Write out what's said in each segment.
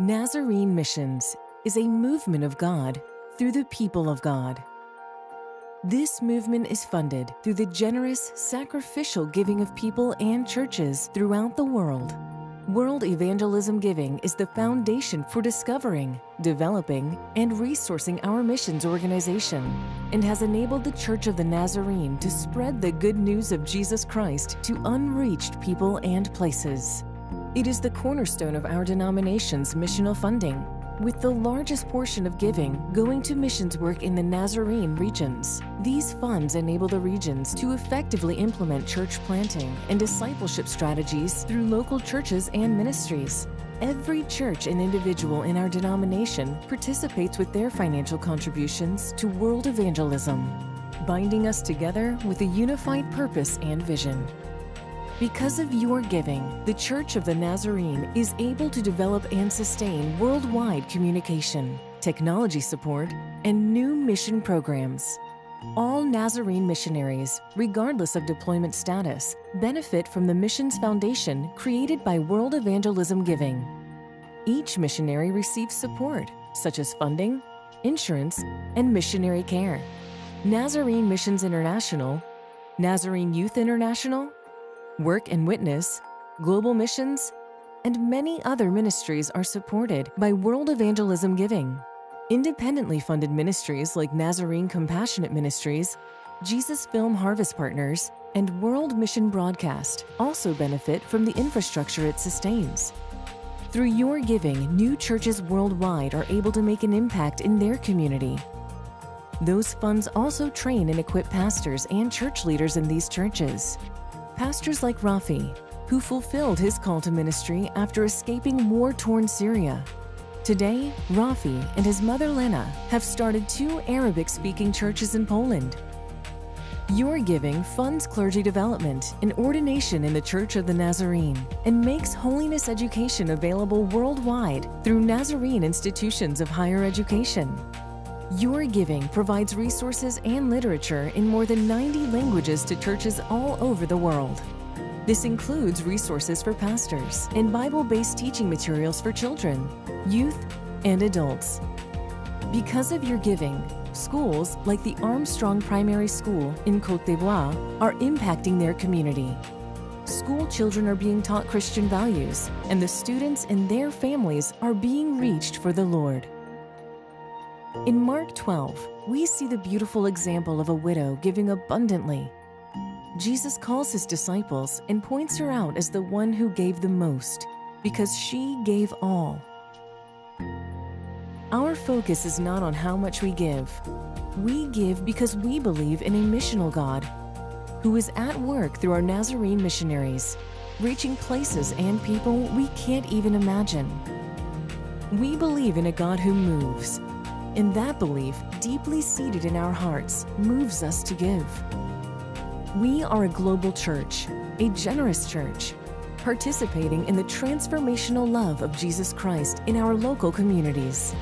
Nazarene Missions is a movement of God through the people of God. This movement is funded through the generous, sacrificial giving of people and churches throughout the world. World Evangelism Giving is the foundation for discovering, developing, and resourcing our missions organization and has enabled the Church of the Nazarene to spread the good news of Jesus Christ to unreached people and places. It is the cornerstone of our denomination's missional funding, with the largest portion of giving going to missions work in the Nazarene regions. These funds enable the regions to effectively implement church planting and discipleship strategies through local churches and ministries. Every church and individual in our denomination participates with their financial contributions to world evangelism, binding us together with a unified purpose and vision. Because of your giving, the Church of the Nazarene is able to develop and sustain worldwide communication, technology support, and new mission programs. All Nazarene missionaries, regardless of deployment status, benefit from the Missions Foundation created by World Evangelism Giving. Each missionary receives support, such as funding, insurance, and missionary care. Nazarene Missions International, Nazarene Youth International, Work and Witness, Global Missions, and many other ministries are supported by World Evangelism Giving. Independently funded ministries like Nazarene Compassionate Ministries, Jesus Film Harvest Partners, and World Mission Broadcast also benefit from the infrastructure it sustains. Through your giving, new churches worldwide are able to make an impact in their community. Those funds also train and equip pastors and church leaders in these churches. Pastors like Rafi, who fulfilled his call to ministry after escaping war torn Syria. Today, Rafi and his mother Lena have started two Arabic speaking churches in Poland. Your giving funds clergy development and ordination in the Church of the Nazarene and makes holiness education available worldwide through Nazarene institutions of higher education. Your giving provides resources and literature in more than 90 languages to churches all over the world. This includes resources for pastors and Bible based teaching materials for children, youth, and adults. Because of your giving, schools like the Armstrong Primary School in Cote d'Ivoire are impacting their community. School children are being taught Christian values, and the students and their families are being reached for the Lord. In Mark 12, we see the beautiful example of a widow giving abundantly. Jesus calls his disciples and points her out as the one who gave the most because she gave all. Our focus is not on how much we give. We give because we believe in a missional God who is at work through our Nazarene missionaries, reaching places and people we can't even imagine. We believe in a God who moves, and that belief, deeply seated in our hearts, moves us to give. We are a global church, a generous church, participating in the transformational love of Jesus Christ in our local communities.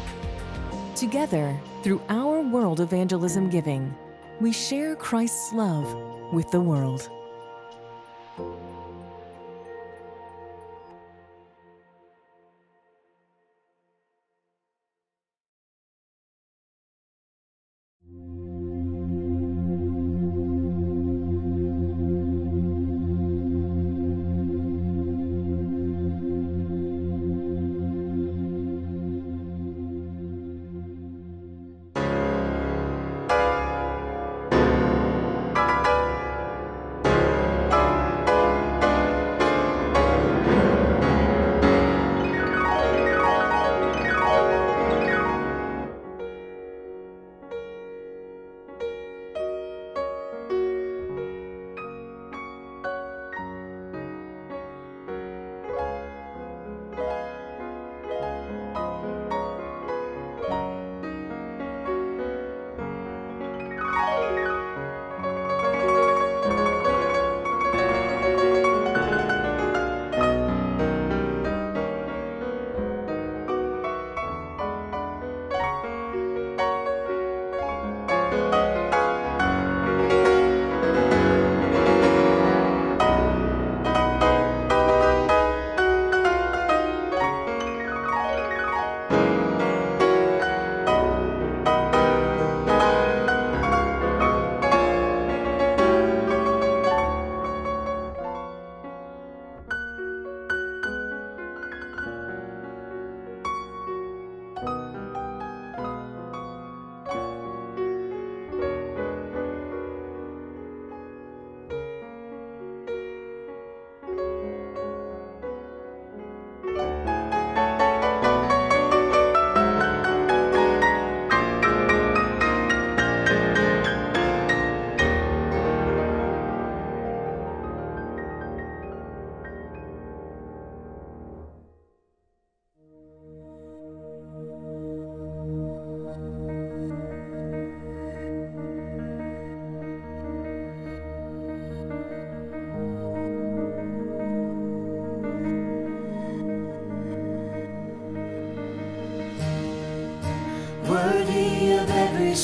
Together, through our world evangelism giving, we share Christ's love with the world.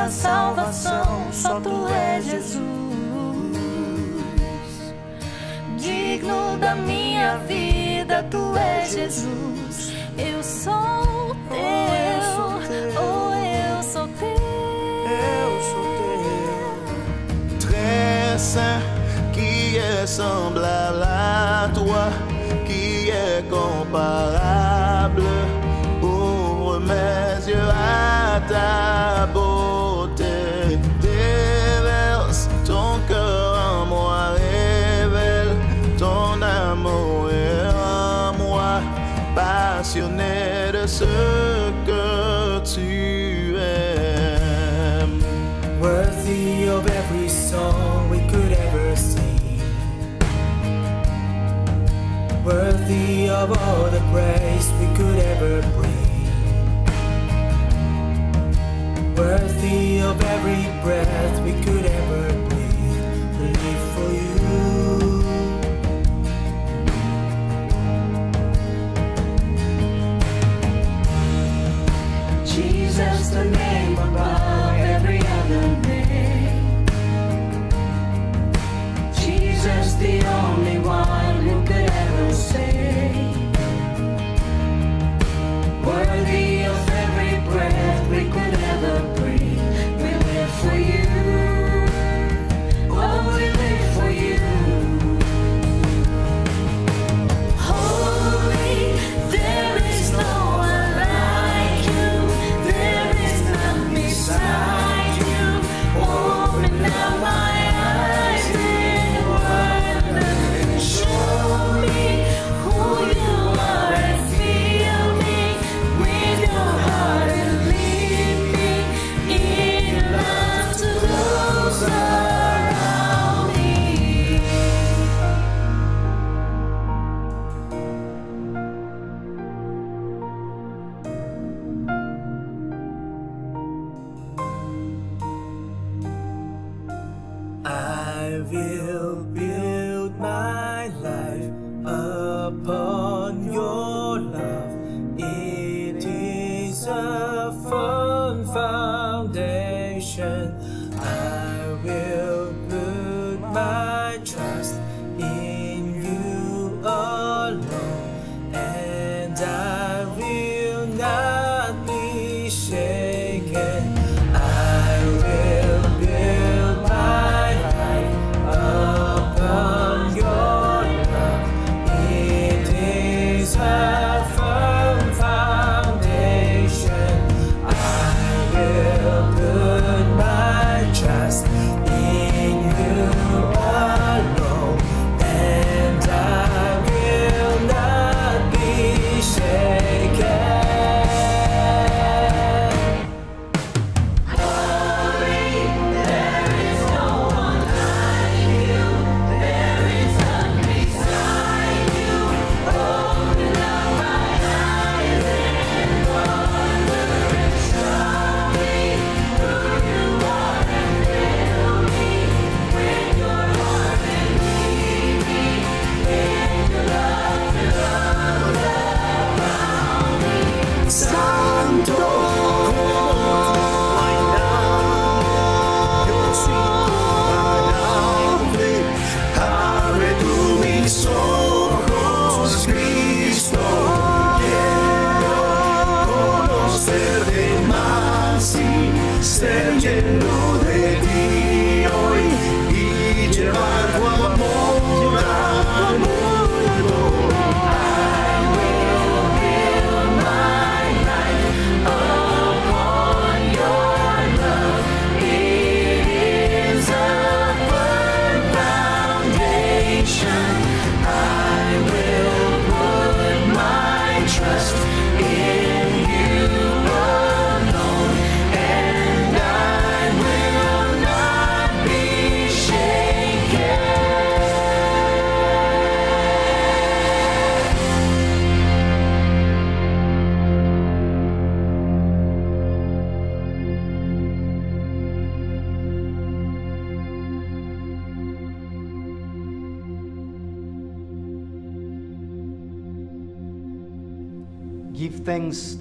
da salvação, só tu és Jesus. Digno da minha vida, tu és Jesus. Eu sou oh, teu, oh eu sou teu, eu sou teu. Tresse qui é semblable à toi, qui é comparable. Ouvre mes yeux à ta beauté. ce que tu aimes. Worthy of every song we could ever sing. Worthy of all the praise we could ever bring. Worthy of every breath we could. 다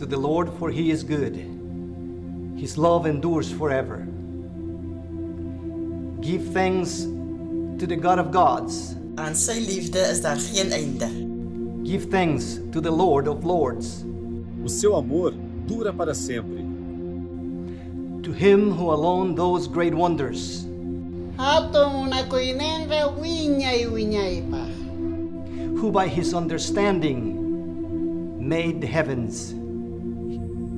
the Lord, for he is good. His love endures forever. Give thanks to the God of gods. Aan sy liefde is daar geen einde. Give thanks to the Lord of lords. O seu amor dura para sempre. To him who alone does great wonders, Hatong na koinenre winyay winyay who by his understanding made the heavens,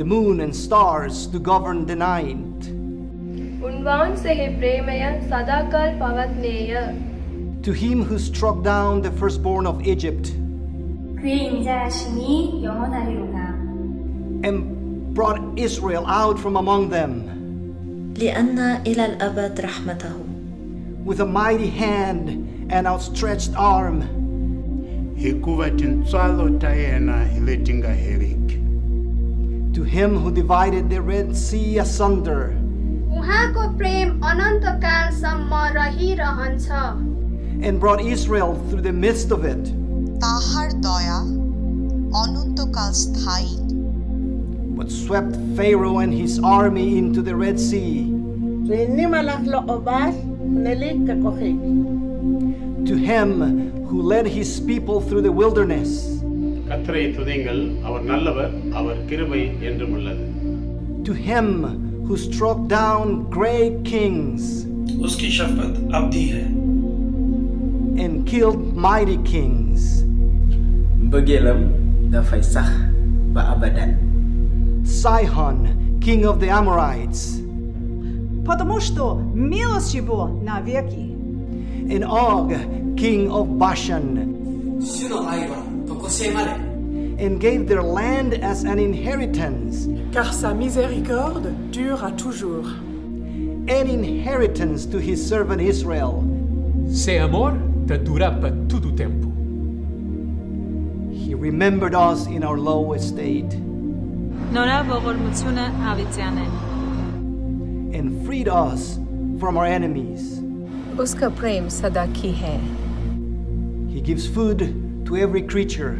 the moon and stars to govern the night. To him who struck down the firstborn of Egypt. and brought Israel out from among them. with a mighty hand and outstretched arm to him who divided the Red Sea asunder उहाँको प्रेम अनन्तकालसम्म रहिरहन्छ and brought Israel through the midst of it. তাহার দয়া অনন্তকাল স্থায়ী but swept Pharaoh and his army into the Red Sea. Rini malak loobas, nelik kakohik. To him who led his people through the wilderness, கத்தரை துதிங்கள் அவர் நல்லவர் அவர் கிருபை என்றும் உள்ளது to him who struck down great kings उसकी शफकत अवधि है and killed mighty kings, Mbëggeelam dafay sax ba abadan. Sihon, king of the Amorites, Потому что милость его навеки. and Og, king of Bashan, and gave their land as an inheritance. Car sa miséricorde dure à toujours. An inheritance to his servant Israel. Se amor te dura para todo tempo. He remembered us in our low estate. Նորա ողորմությունը հավիտյանեն. And freed us from our enemies. Uska prem sadaki hai. He gives food to every creature.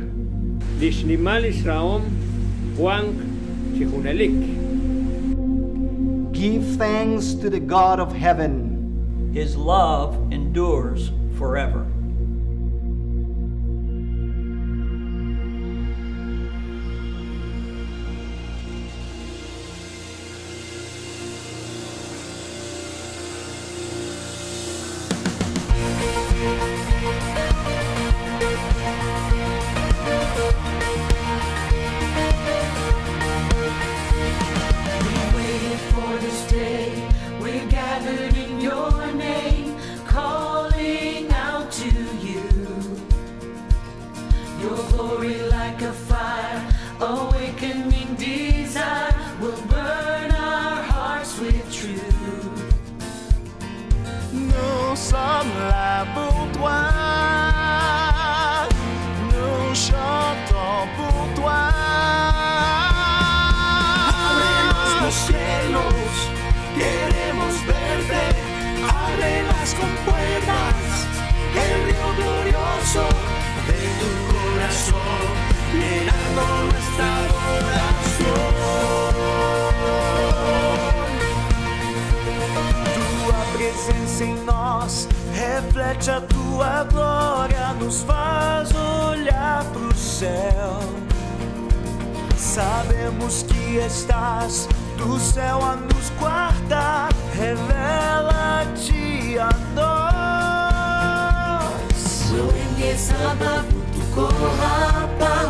Give thanks to the God of heaven. His love endures forever. Que estás do céu a nos guardar, revela-te a nós. We'll engessaba tukohapa,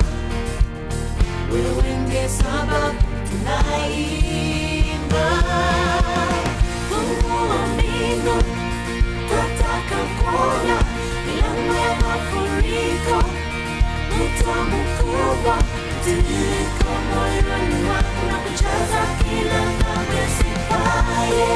we'll engessaba tunaimba. Tunaamino tatakakuona milango ya mafuriko, utamu kubwa tuliko moyo. Jaza kila kamwe sifaye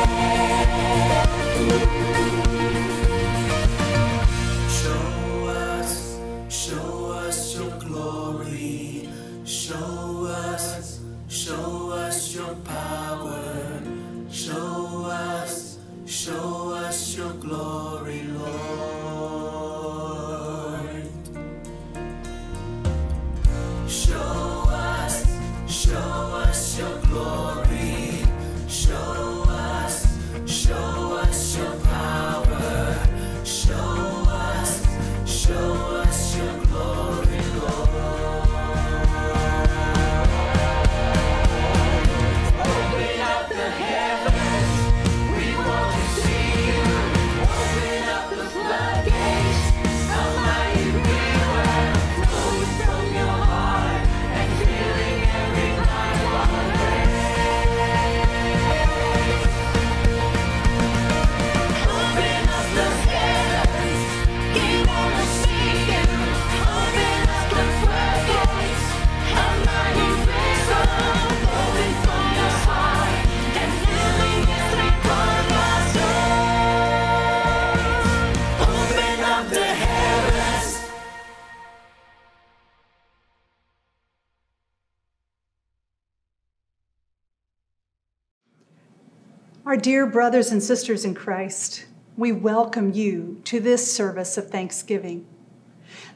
dear brothers and sisters in Christ, we welcome you to this service of thanksgiving.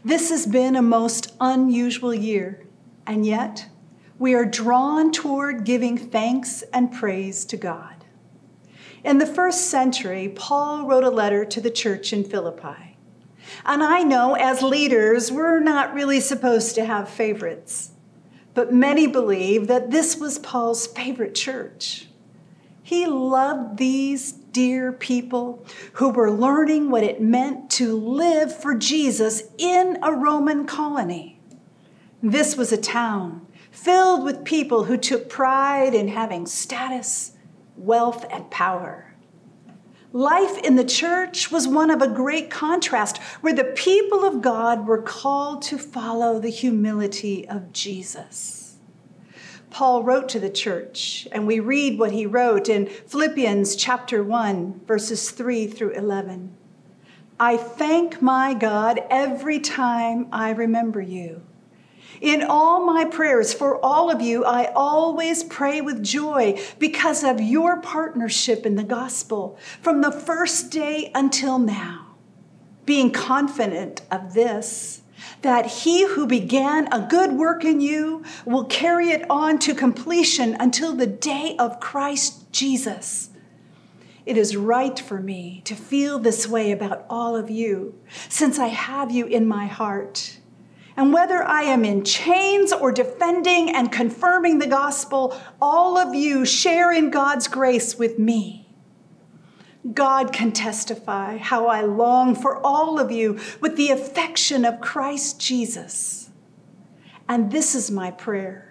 This has been a most unusual year, and yet we are drawn toward giving thanks and praise to God. In the first century, Paul wrote a letter to the church in Philippi. And I know as leaders, we're not really supposed to have favorites, but many believe that this was Paul's favorite church. He loved these dear people who were learning what it meant to live for Jesus in a Roman colony. This was a town filled with people who took pride in having status, wealth, and power. Life in the church was one of a great contrast where the people of God were called to follow the humility of Jesus. Paul wrote to the church, and we read what he wrote in Philippians chapter 1, verses 3 through 11. I thank my God every time I remember you. In all my prayers for all of you, I always pray with joy because of your partnership in the gospel from the first day until now. Being confident of this, that he who began a good work in you will carry it on to completion until the day of Christ Jesus. It is right for me to feel this way about all of you, since I have you in my heart. And whether I am in chains or defending and confirming the gospel, all of you share in God's grace with me. God can testify how I long for all of you with the affection of Christ Jesus. And this is my prayer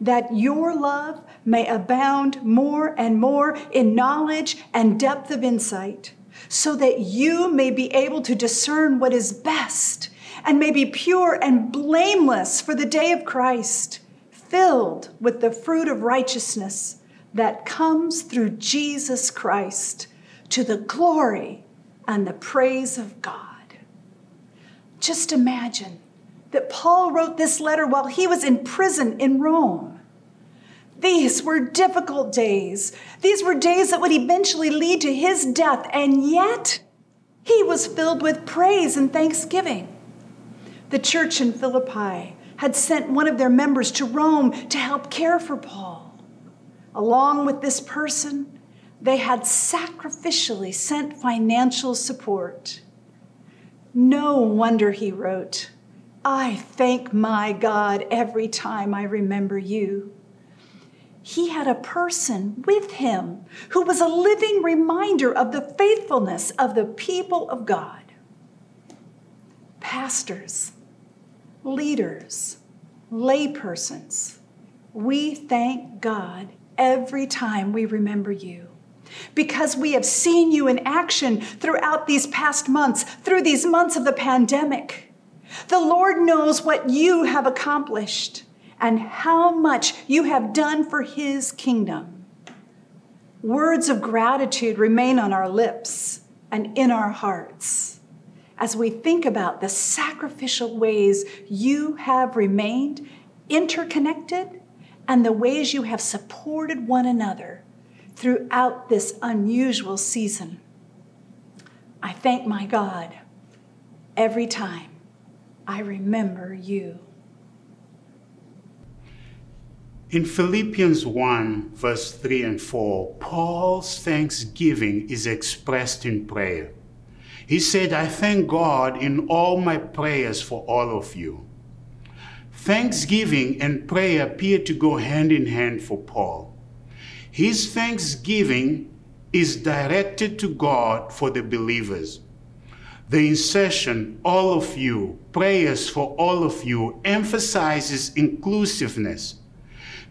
that your love may abound more and more in knowledge and depth of insight, so that you may be able to discern what is best and may be pure and blameless for the day of Christ, filled with the fruit of righteousness that comes through Jesus Christ to the glory and the praise of God. Just imagine that Paul wrote this letter while he was in prison in Rome. These were difficult days. These were days that would eventually lead to his death, and yet he was filled with praise and thanksgiving. The church in Philippi had sent one of their members to Rome to help care for Paul. Along with this person, they had sacrificially sent financial support. No wonder he wrote, I thank my God every time I remember you. He had a person with him who was a living reminder of the faithfulness of the people of God. Pastors, leaders, laypersons, we thank God every time we remember you because we have seen you in action throughout these past months, through these months of the pandemic. The Lord knows what you have accomplished, and how much you have done for his kingdom. Words of gratitude remain on our lips and in our hearts as we think about the sacrificial ways you have remained interconnected and the ways you have supported one another throughout this unusual season. I thank my God every time I remember you. In Philippians 1, verse 3 and 4, Paul's thanksgiving is expressed in prayer. He said, I thank God in all my prayers for all of you. Thanksgiving and prayer appear to go hand in hand for Paul. His thanksgiving is directed to God for the believers. The insertion, all of you, prayers for all of you, emphasizes inclusiveness.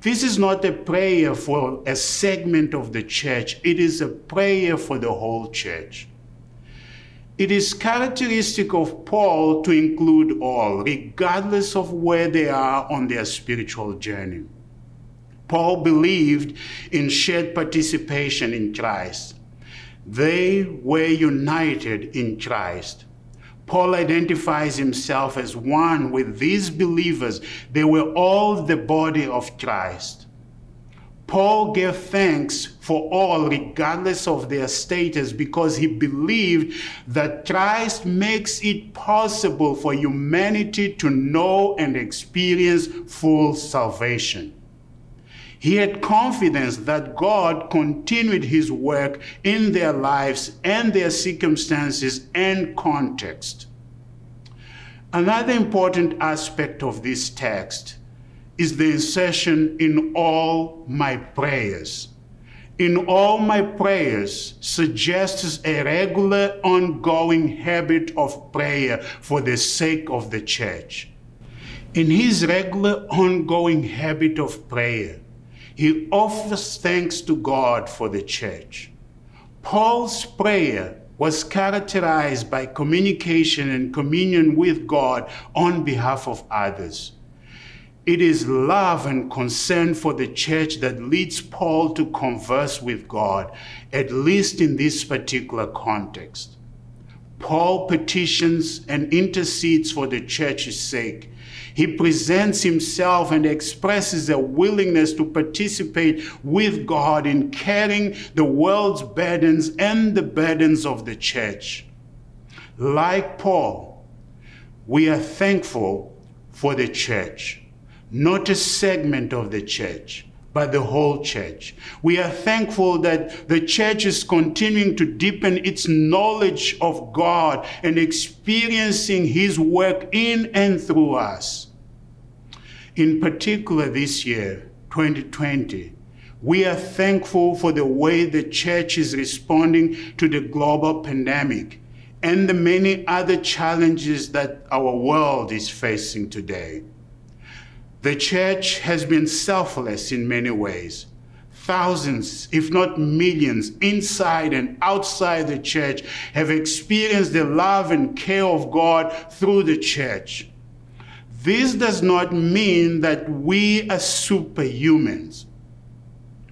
This is not a prayer for a segment of the church, it is a prayer for the whole church. It is characteristic of Paul to include all, regardless of where they are on their spiritual journey. Paul believed in shared participation in Christ. They were united in Christ. Paul identifies himself as one with these believers. They were all the body of Christ. Paul gave thanks for all, regardless of their status, because he believed that Christ makes it possible for humanity to know and experience full salvation. He had confidence that God continued his work in their lives and their circumstances and context. Another important aspect of this text is the insertion in all my prayers. In all my prayers suggests a regular, ongoing habit of prayer for the sake of the church. In his regular, ongoing habit of prayer, he offers thanks to God for the church. Paul's prayer was characterized by communication and communion with God on behalf of others. It is love and concern for the church that leads Paul to converse with God, at least in this particular context. Paul petitions and intercedes for the church's sake. He presents himself and expresses a willingness to participate with God in carrying the world's burdens and the burdens of the church. Like Paul, we are thankful for the church, not a segment of the church, but the whole church. We are thankful that the church is continuing to deepen its knowledge of God and experiencing His work in and through us. In particular, this year, 2020, we are thankful for the way the church is responding to the global pandemic and the many other challenges that our world is facing today. The church has been selfless in many ways. Thousands, if not millions, inside and outside the church have experienced the love and care of God through the church. This does not mean that we are superhumans.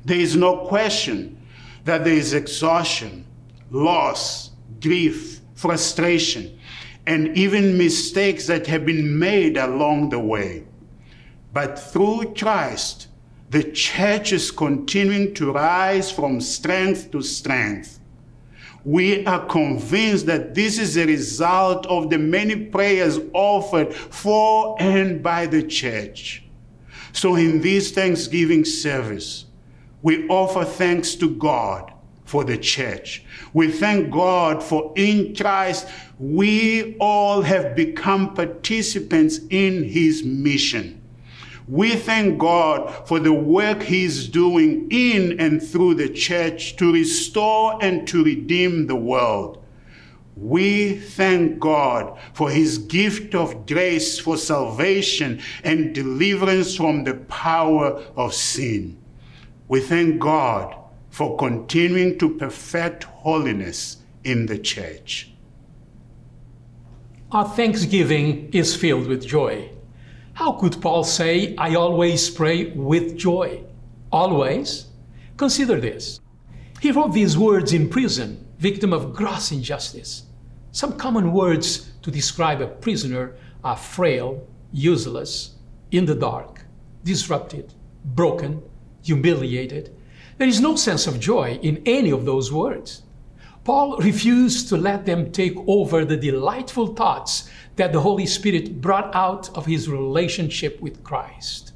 There is no question that there is exhaustion, loss, grief, frustration, and even mistakes that have been made along the way. But through Christ, the church is continuing to rise from strength to strength. We are convinced that this is a result of the many prayers offered for and by the church. So, in this Thanksgiving service, we offer thanks to God for the church. We thank God for in Christ we all have become participants in his mission. We thank God for the work He's doing in and through the church to restore and to redeem the world. We thank God for His gift of grace for salvation and deliverance from the power of sin. We thank God for continuing to perfect holiness in the church. Our thanksgiving is filled with joy. How could Paul say, I always pray with joy? Always? Consider this. He wrote these words in prison, victim of gross injustice. Some common words to describe a prisoner are frail, useless, in the dark, disrupted, broken, humiliated. There is no sense of joy in any of those words. Paul refused to let them take over the delightful thoughts that the Holy Spirit brought out of his relationship with Christ.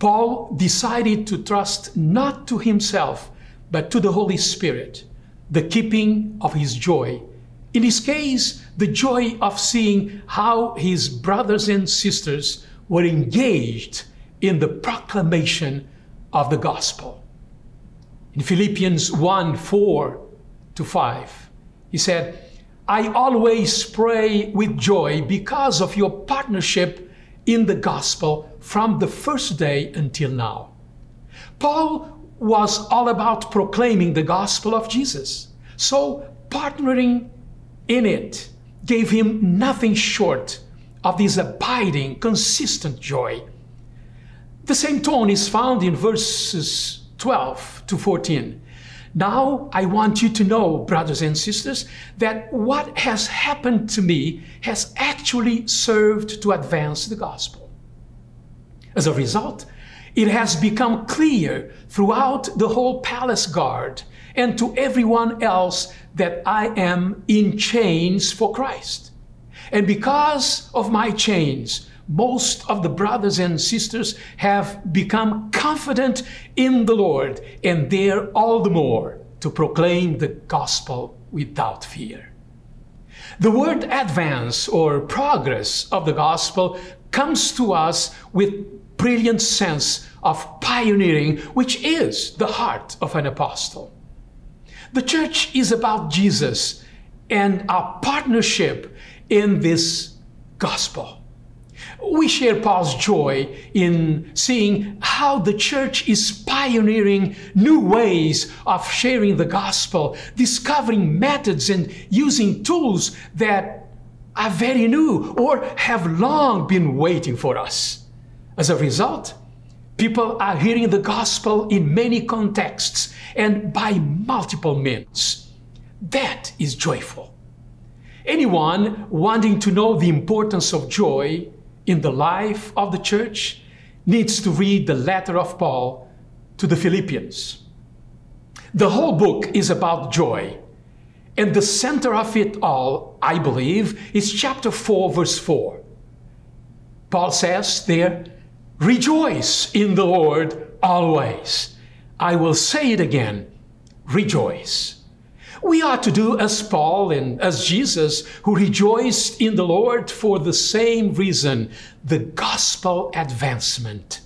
Paul decided to trust not to himself, but to the Holy Spirit, the keeping of his joy. In his case, the joy of seeing how his brothers and sisters were engaged in the proclamation of the gospel. In Philippians 1 4 to 5, he said, I always pray with joy because of your partnership in the gospel from the first day until now. Paul was all about proclaiming the gospel of Jesus. So, partnering in it gave him nothing short of this abiding, consistent joy. The same tone is found in verses 12 to 14. Now, I want you to know, brothers and sisters, that what has happened to me has actually served to advance the gospel. As a result, it has become clear throughout the whole palace guard and to everyone else that I am in chains for Christ. And because of my chains, most of the brothers and sisters have become confident in the Lord and dare all the more to proclaim the gospel without fear. The word advance or progress of the gospel comes to us with brilliant sense of pioneering, which is the heart of an apostle. The church is about Jesus and our partnership in this gospel. We share Paul's joy in seeing how the church is pioneering new ways of sharing the gospel, discovering methods and using tools that are very new or have long been waiting for us. As a result, people are hearing the gospel in many contexts and by multiple means. That is joyful. Anyone wanting to know the importance of joy in the life of the church needs to read the letter of Paul to the Philippians. The whole book is about joy, and the center of it all, I believe, is chapter 4, verse 4. Paul says there, Rejoice in the Lord always. I will say it again, rejoice. We ought to do as Paul and as Jesus, who rejoiced in the Lord for the same reason, the gospel advancement.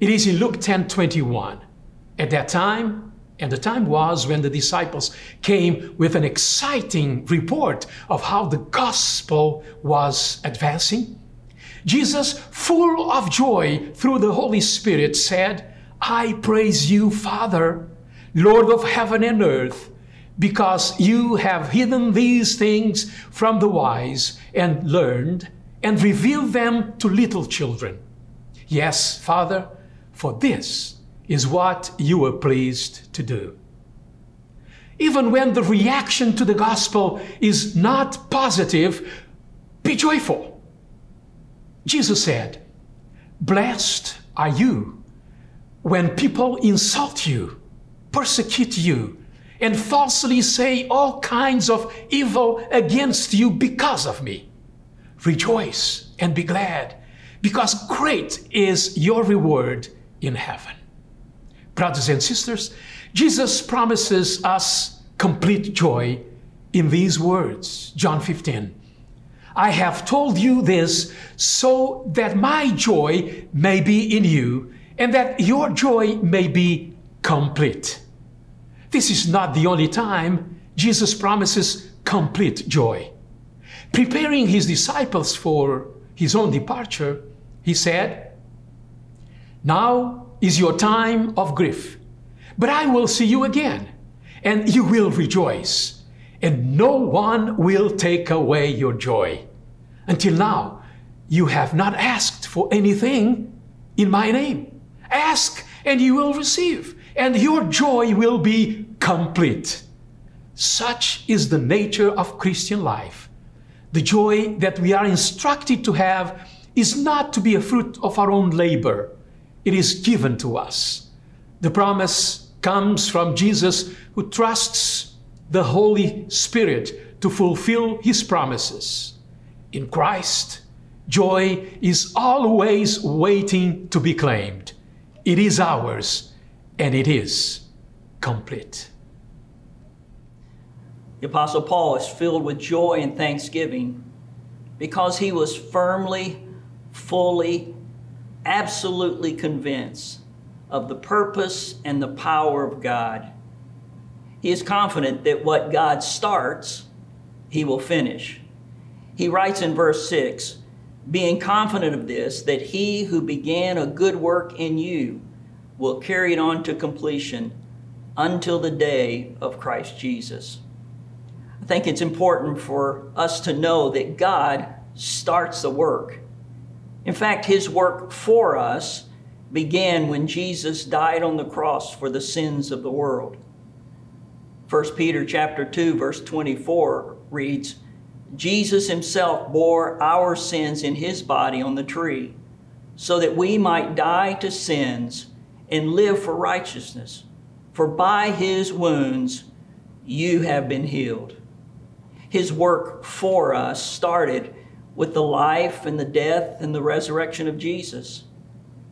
It is in Luke 10 21. At that time, and the time was when the disciples came with an exciting report of how the gospel was advancing. Jesus, full of joy through the Holy Spirit, said, I praise you, Father, Lord of heaven and earth because you have hidden these things from the wise and learned and revealed them to little children. Yes, Father, for this is what you were pleased to do. Even when the reaction to the gospel is not positive, be joyful. Jesus said, Blessed are you when people insult you, persecute you, and falsely say all kinds of evil against you because of me. Rejoice and be glad, because great is your reward in heaven. Brothers and sisters, Jesus promises us complete joy in these words, John 15. I have told you this so that my joy may be in you and that your joy may be complete. This is not the only time Jesus promises complete joy. Preparing his disciples for his own departure, he said, Now is your time of grief, but I will see you again, and you will rejoice, and no one will take away your joy. Until now, You have not asked for anything in my name. Ask and you will receive, and your joy will be complete. Such is the nature of Christian life. The joy that we are instructed to have is not to be a fruit of our own labor, it is given to us. The promise comes from Jesus who trusts the Holy Spirit to fulfill his promises. In Christ, joy is always waiting to be claimed. It is ours and it is complete. The Apostle Paul is filled with joy and thanksgiving because he was firmly, fully, absolutely convinced of the purpose and the power of God. He is confident that what God starts, he will finish. He writes in verse 6 being confident of this, that he who began a good work in you will carry it on to completion until the day of Christ Jesus. I think it's important for us to know that God starts the work. In fact, his work for us began when Jesus died on the cross for the sins of the world. 1 Peter chapter 2 verse 24 reads, Jesus himself bore our sins in his body on the tree, so that we might die to sins and live for righteousness. For by his wounds you have been healed. His work for us started with the life and the death and the resurrection of Jesus.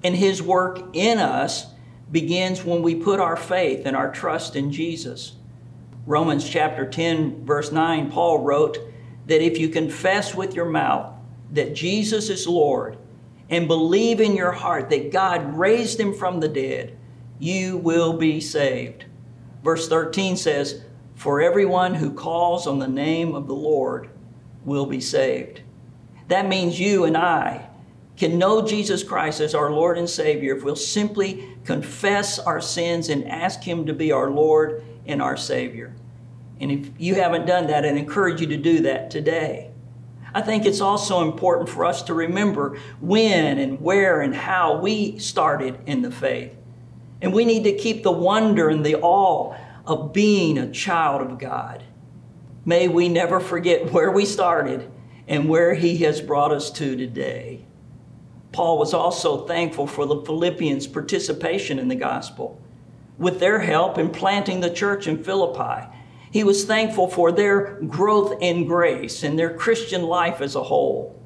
And his work in us begins when we put our faith and our trust in Jesus. Romans chapter 10, verse 9, Paul wrote that if you confess with your mouth that Jesus is Lord and believe in your heart that God raised him from the dead, you will be saved. Verse 13 says, For everyone who calls on the name of the Lord will be saved. That means you and I can know Jesus Christ as our Lord and Savior if we'll simply confess our sins and ask Him to be our Lord and our Savior. And if you haven't done that, I encourage you to do that today. I think it's also important for us to remember when and where and how we started in the faith. And we need to keep the wonder and the awe of being a child of God. May we never forget where we started and where He has brought us to today. Paul was also thankful for the Philippians' participation in the gospel. With their help in planting the church in Philippi, he was thankful for their growth in grace and their Christian life as a whole.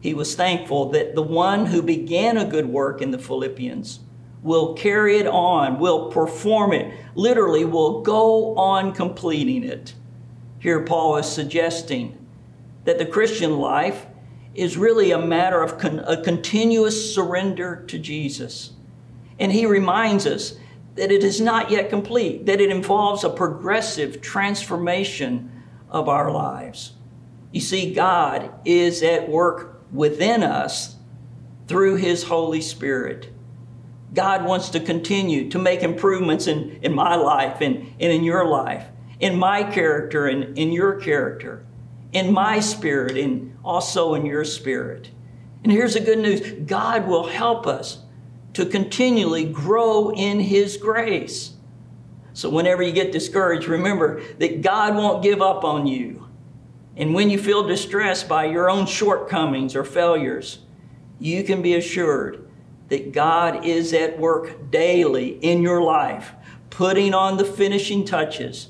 He was thankful that the one who began a good work in the Philippians will carry it on, will perform it, literally, will go on completing it. Here, Paul is suggesting that the Christian life is really a matter of con- a continuous surrender to Jesus. And he reminds us that it is not yet complete, that it involves a progressive transformation of our lives. You see, God is at work within us through His Holy Spirit. God wants to continue to make improvements in, in my life and, and in your life, in my character and in your character, in my spirit and also in your spirit. And here's the good news God will help us to continually grow in His grace. So, whenever you get discouraged, remember that God won't give up on you. And when you feel distressed by your own shortcomings or failures, you can be assured that God is at work daily in your life, putting on the finishing touches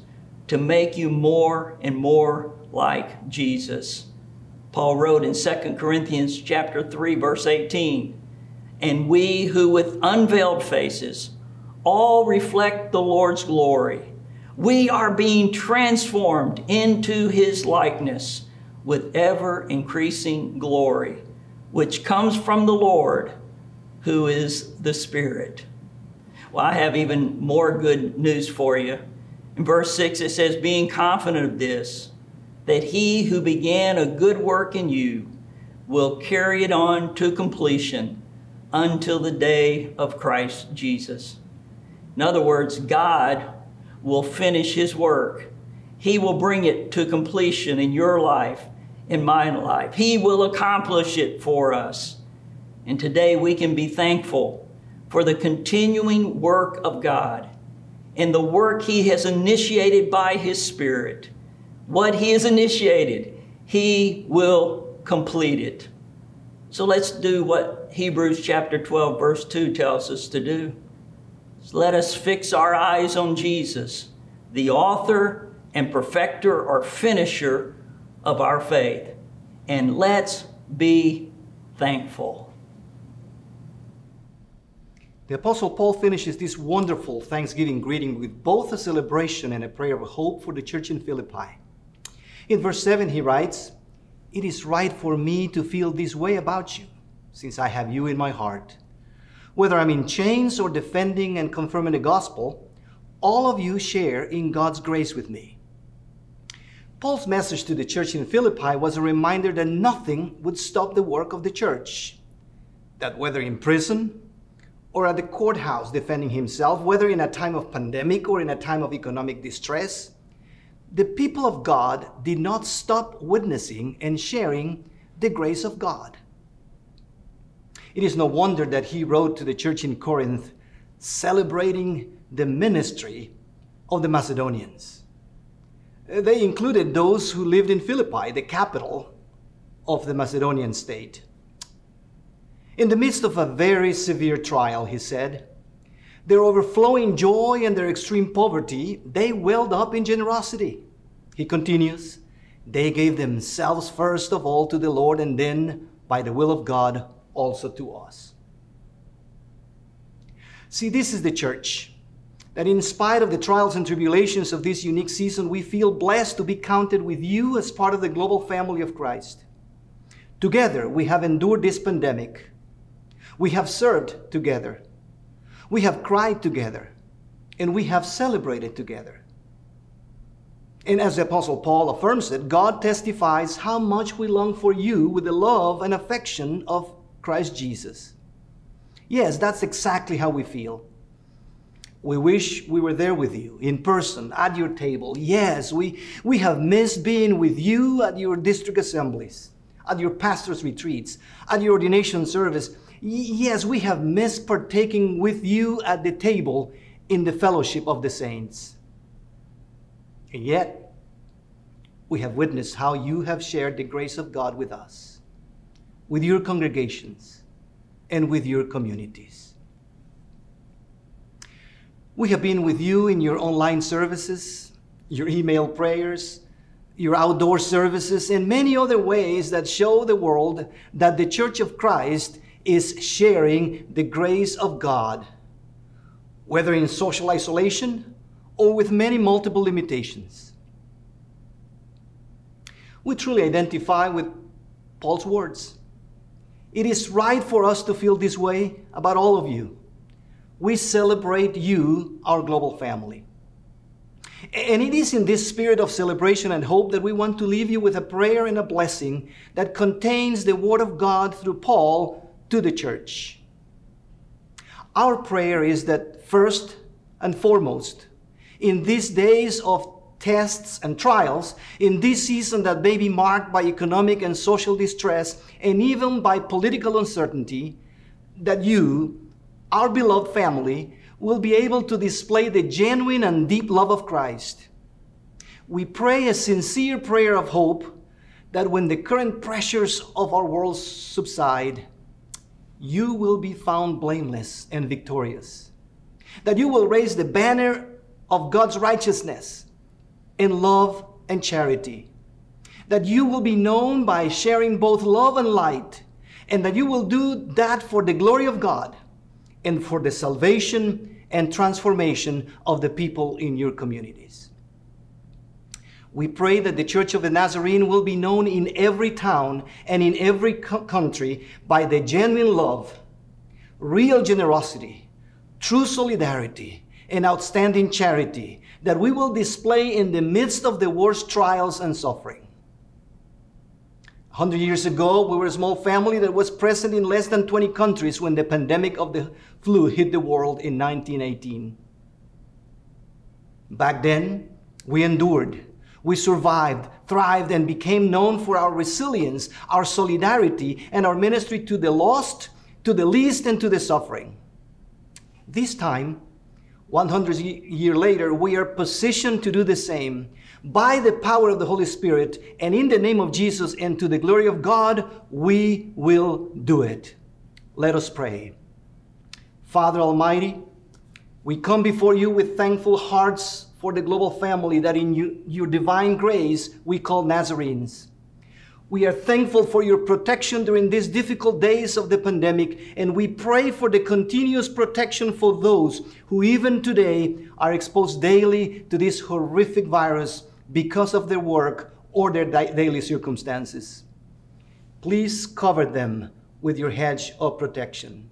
to make you more and more like Jesus. Paul wrote in 2 Corinthians chapter 3 verse 18, and we who with unveiled faces all reflect the Lord's glory, we are being transformed into his likeness with ever increasing glory, which comes from the Lord, who is the Spirit. Well, I have even more good news for you. In verse 6, it says, Being confident of this, that he who began a good work in you will carry it on to completion until the day of Christ Jesus. In other words, God will finish his work. He will bring it to completion in your life in my life. He will accomplish it for us. And today we can be thankful for the continuing work of God and the work He has initiated by His Spirit. What He has initiated, He will complete it. So let's do what Hebrews chapter 12, verse 2 tells us to do. Let us fix our eyes on Jesus, the author and perfecter or finisher of our faith. And let's be thankful. The Apostle Paul finishes this wonderful Thanksgiving greeting with both a celebration and a prayer of hope for the church in Philippi. In verse 7, he writes, It is right for me to feel this way about you, since I have you in my heart. Whether I'm in chains or defending and confirming the gospel, all of you share in God's grace with me. Paul's message to the church in Philippi was a reminder that nothing would stop the work of the church. That whether in prison or at the courthouse defending himself, whether in a time of pandemic or in a time of economic distress, the people of God did not stop witnessing and sharing the grace of God. It is no wonder that he wrote to the church in Corinth celebrating the ministry of the Macedonians. Uh, they included those who lived in Philippi, the capital of the Macedonian state. In the midst of a very severe trial, he said, their overflowing joy and their extreme poverty, they welled up in generosity. He continues, they gave themselves first of all to the Lord and then, by the will of God, also to us. See, this is the church that in spite of the trials and tribulations of this unique season, we feel blessed to be counted with you as part of the global family of Christ. Together, we have endured this pandemic. We have served together. We have cried together. And we have celebrated together. And as the Apostle Paul affirms it, God testifies how much we long for you with the love and affection of Christ Jesus. Yes, that's exactly how we feel. We wish we were there with you in person at your table. Yes, we, we have missed being with you at your district assemblies, at your pastor's retreats, at your ordination service. Yes, we have missed partaking with you at the table in the fellowship of the saints. And yet, we have witnessed how you have shared the grace of God with us, with your congregations, and with your communities. We have been with you in your online services, your email prayers, your outdoor services, and many other ways that show the world that the Church of Christ is sharing the grace of God, whether in social isolation or with many multiple limitations. We truly identify with Paul's words. It is right for us to feel this way about all of you we celebrate you, our global family. And it is in this spirit of celebration and hope that we want to leave you with a prayer and a blessing that contains the Word of God through Paul to the church. Our prayer is that first and foremost, in these days of tests and trials, in this season that may be marked by economic and social distress and even by political uncertainty, that you, our beloved family will be able to display the genuine and deep love of Christ. We pray a sincere prayer of hope that when the current pressures of our world subside, you will be found blameless and victorious. That you will raise the banner of God's righteousness in love and charity. That you will be known by sharing both love and light, and that you will do that for the glory of God and for the salvation and transformation of the people in your communities. We pray that the Church of the Nazarene will be known in every town and in every co- country by the genuine love, real generosity, true solidarity, and outstanding charity that we will display in the midst of the worst trials and suffering. 100 years ago, we were a small family that was present in less than 20 countries when the pandemic of the flu hit the world in 1918. Back then, we endured. We survived, thrived, and became known for our resilience, our solidarity, and our ministry to the lost, to the least, and to the suffering. This time, 100 years later, we are positioned to do the same. By the power of the Holy Spirit and in the name of Jesus and to the glory of God, we will do it. Let us pray. Father Almighty, we come before you with thankful hearts for the global family that in you, your divine grace we call Nazarenes. We are thankful for your protection during these difficult days of the pandemic, and we pray for the continuous protection for those who, even today, are exposed daily to this horrific virus because of their work or their daily circumstances. Please cover them with your hedge of protection.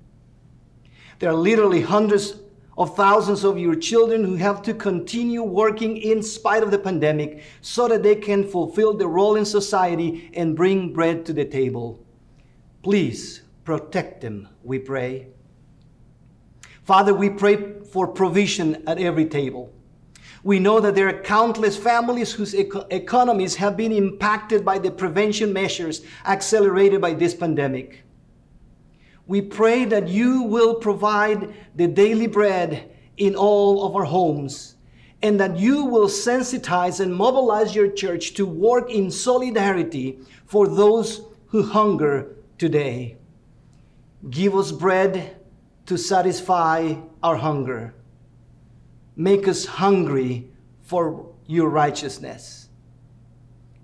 There are literally hundreds of thousands of your children who have to continue working in spite of the pandemic so that they can fulfill their role in society and bring bread to the table. Please protect them, we pray. Father, we pray for provision at every table. We know that there are countless families whose eco- economies have been impacted by the prevention measures accelerated by this pandemic. We pray that you will provide the daily bread in all of our homes and that you will sensitize and mobilize your church to work in solidarity for those who hunger today. Give us bread to satisfy our hunger. Make us hungry for your righteousness.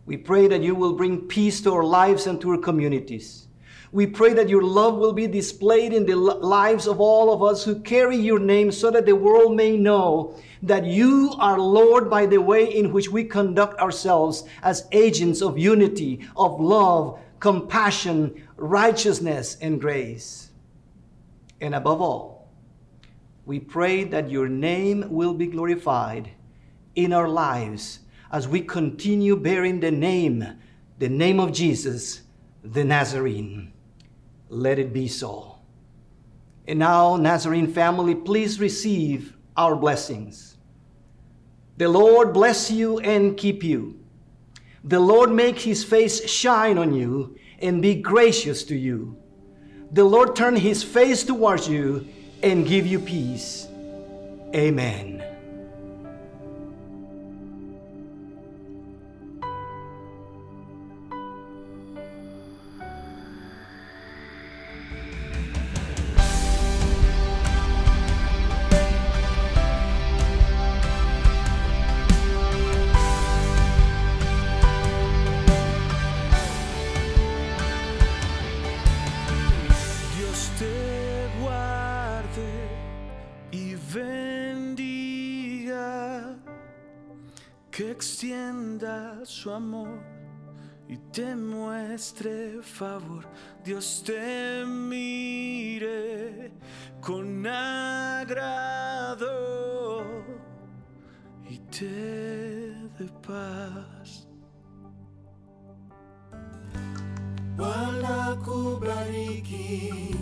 We pray that you will bring peace to our lives and to our communities. We pray that your love will be displayed in the lives of all of us who carry your name so that the world may know that you are Lord by the way in which we conduct ourselves as agents of unity, of love, compassion, righteousness, and grace. And above all, we pray that your name will be glorified in our lives as we continue bearing the name, the name of Jesus, the Nazarene. Let it be so. And now, Nazarene family, please receive our blessings. The Lord bless you and keep you. The Lord make his face shine on you and be gracious to you. The Lord turn his face towards you and give you peace. Amen. Te muestre favor. Dios te mire con agrado y te dé paz. Bwana kubariki,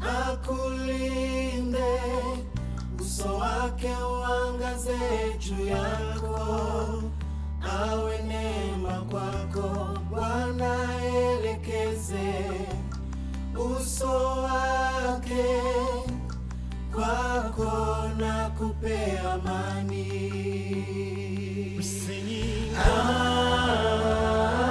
akulinde, uso wake uangaze juu yako, awe neema kwako. Bwana elekeze uso wake kwako na kupe amani. Singing, Amen.